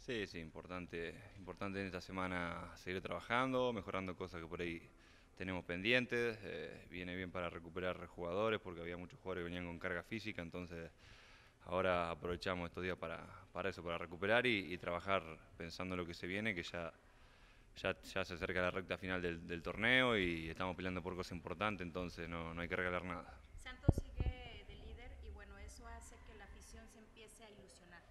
Sí, sí, importante, importante en esta semana seguir trabajando, mejorando cosas que por ahí tenemos pendientes. Eh, viene bien para recuperar jugadores porque había muchos jugadores que venían con carga física, entonces ahora aprovechamos estos días para, para eso, para recuperar y, trabajar pensando en lo que se viene, que ya, ya, se acerca la recta final del, del, torneo y estamos peleando por cosas importantes, entonces no, no hay que regalar nada. Santos sigue de líder y bueno, eso hace que la afición se empiece a ilusionar.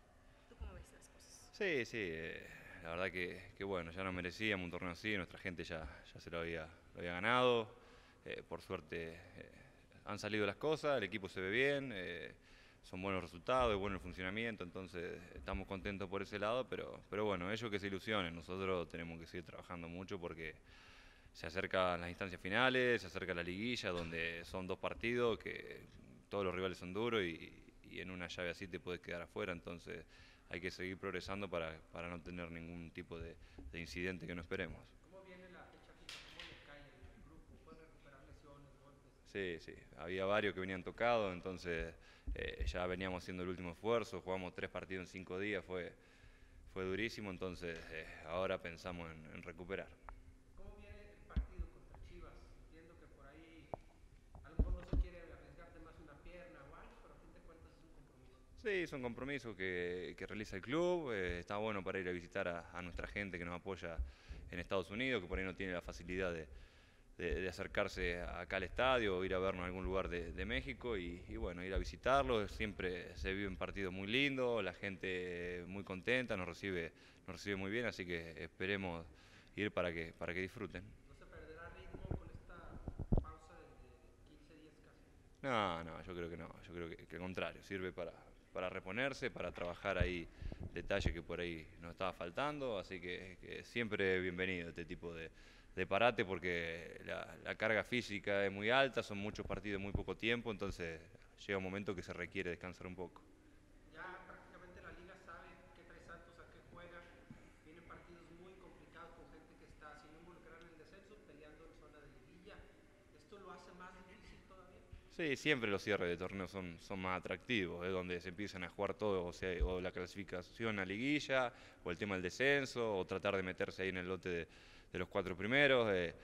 ¿Tú cómo ves las cosas? Sí, sí, eh, la verdad que, que, bueno, ya no merecíamos un torneo así, nuestra gente ya, ya se lo había, lo había ganado, eh, por suerte eh, han salido las cosas, el equipo se ve bien son buenos resultados, es bueno el funcionamiento, entonces estamos contentos por ese lado, pero, pero bueno, ellos que se ilusionen, nosotros tenemos que seguir trabajando mucho porque se acercan las instancias finales, se acerca la liguilla, donde son dos partidos que todos los rivales son duros y, en una llave así te puedes quedar afuera, entonces hay que seguir progresando para, para no tener ningún tipo de, de incidente que no esperemos. ¿Cómo viene la fecha ¿Cómo le cae el grupo? ¿Puede recuperar lesiones, golpes? Sí, sí, había varios que venían tocados, entonces eh, ya veníamos haciendo el último esfuerzo, jugamos tres partidos en cinco días, fue, fue durísimo, entonces eh, ahora pensamos en, recuperar. ¿Cómo viene el partido contra Chivas? Entiendo que por ahí a lo mejor no se quiere arriesgarte más una pierna o algo, pero a fin de cuentas es un compromiso. Sí, es un compromiso que, que realiza el club, eh, está bueno para ir a visitar a, a nuestra gente que nos apoya en Estados Unidos, que por ahí no tiene la facilidad de de, acercarse acá al estadio o ir a vernos en algún lugar de, México y, bueno, ir a visitarlo. Siempre se vive un partido muy lindo, la gente muy contenta, nos recibe, nos recibe muy bien, así que esperemos ir para que, para que disfruten. ¿No se perderá ritmo con esta pausa de 15 días casi? No, no, yo creo que no, yo creo que, que al contrario, sirve para, para reponerse, para trabajar ahí detalles que por ahí nos estaba faltando, así que, que siempre bienvenido este tipo de parate porque la, carga física es muy alta, son muchos partidos en muy poco tiempo, entonces llega un momento que se requiere descansar un poco. Ya prácticamente la liga sabe qué trae Santos, a qué juega, vienen partidos muy complicados con gente que está sin involucrar en el descenso, peleando en zona de liguilla. ¿Esto lo hace más? Sí, siempre los cierres de torneos son, son más atractivos, es donde se empiezan a jugar todo, o sea, o la clasificación a liguilla, o el tema del descenso, o tratar de meterse ahí en el lote de los cuatro primeros. Eh,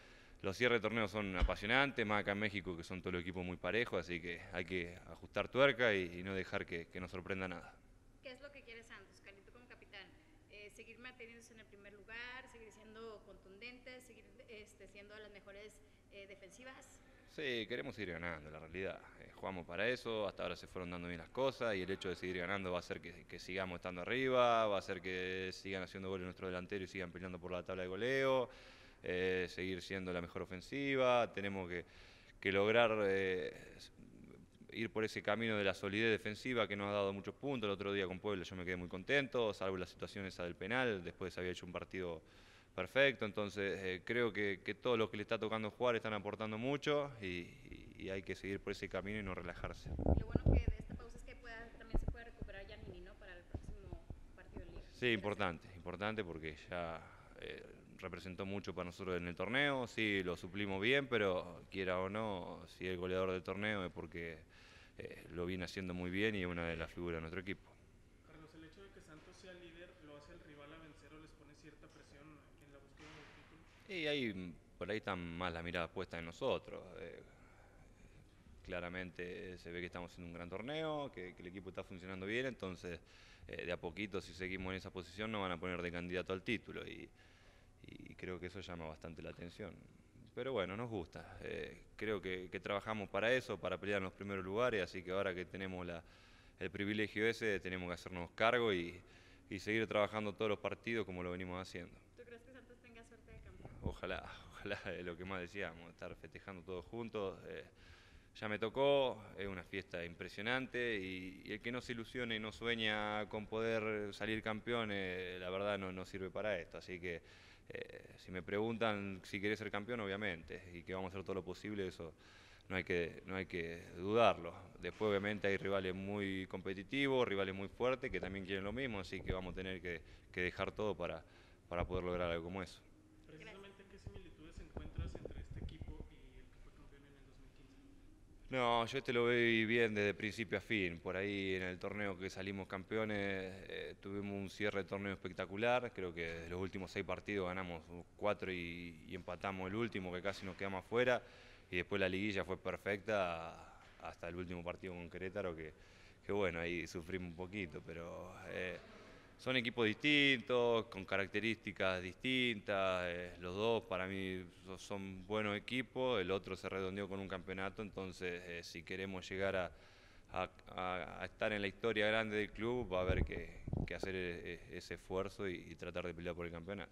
los cierres de torneos son apasionantes, más acá en México que son todo el equipo muy parejo, así que hay que ajustar tuerca y, no dejar que, nos sorprenda nada. ¿Qué es lo que quiere Santos, Carlito, como capitán? Eh, ¿Seguir manteniéndose en el primer lugar, seguir siendo contundentes, seguir este, siendo las mejores eh, defensivas? Sí, queremos seguir ganando, la realidad. jugamos para eso, hasta ahora se fueron dando bien las cosas y el hecho de seguir ganando va a hacer que, sigamos estando arriba, va a hacer que sigan haciendo goles nuestros delanteros y sigan peleando por la tabla de goleo. Eh, seguir siendo la mejor ofensiva, tenemos que, lograr eh, ir por ese camino de la solidez defensiva que nos ha dado muchos puntos. El otro día con Puebla yo me quedé muy contento, salvo la situación esa del penal, después había hecho un partido perfecto, entonces eh, creo que, que todos los que le está tocando jugar están aportando mucho y, hay que seguir por ese camino y no relajarse. Lo bueno que de esta pausa es que también se puede recuperar Yanini, ¿no? Para el próximo partido libre. Sí, importante, importante porque ya representó mucho para nosotros en el torneo, sí, lo suplimos bien, pero quiera o no, si es el goleador del torneo es porque eh, lo viene haciendo muy bien y es una de las figuras de nuestro equipo. Carlos, el hecho de que Santos sea líder lo hace rival a vencer o les pone cierta presión en la búsqueda del título. Y ahí, por ahí están más las miradas puestas en nosotros. Eh, claramente se ve que estamos haciendo un gran torneo, que, el equipo está funcionando bien, entonces eh, de a poquito si seguimos en esa posición nos van a poner de candidato al título. Y, y creo que eso llama bastante la atención. Pero bueno, nos gusta. Eh, creo que, trabajamos para eso, para pelear en los primeros lugares, así que ahora que tenemos el privilegio ese, tenemos que hacernos cargo y, seguir trabajando todos los partidos como lo venimos haciendo. ¿Tú crees que Santos tenga suerte de campeón? Ojalá, ojalá es lo que más decíamos, estar festejando todos juntos. Eh, ya me tocó, es una fiesta impresionante y, el que no se ilusione y no sueña con poder salir campeón, eh, la verdad no, no sirve para esto. Así que eh, si me preguntan si querés ser campeón, obviamente, y que vamos a hacer todo lo posible, eso no hay que, no hay que dudarlo. Después, obviamente, hay rivales muy competitivos, rivales muy fuertes que también quieren lo mismo, así que vamos a tener que, que dejar todo para, para poder lograr algo como eso. Precisamente, ¿qué similitudes encuentras entre este equipo y el que fue campeón en el 2015? No, yo este lo veo bien desde principio a fin. Por ahí en el torneo que salimos campeones eh, tuvimos un cierre de torneo espectacular. Creo que de los últimos seis partidos ganamos cuatro y, empatamos el último, que casi nos quedamos afuera. Y después la liguilla fue perfecta hasta el último partido con Querétaro, que, bueno, ahí sufrimos un poquito, pero... Eh, son equipos distintos, con características distintas, eh, los dos para mí son buenos equipos, el otro se redondeó con un campeonato, entonces eh, si queremos llegar a, estar en la historia grande del club va a haber que, hacer eh, ese esfuerzo y tratar de pelear por el campeonato.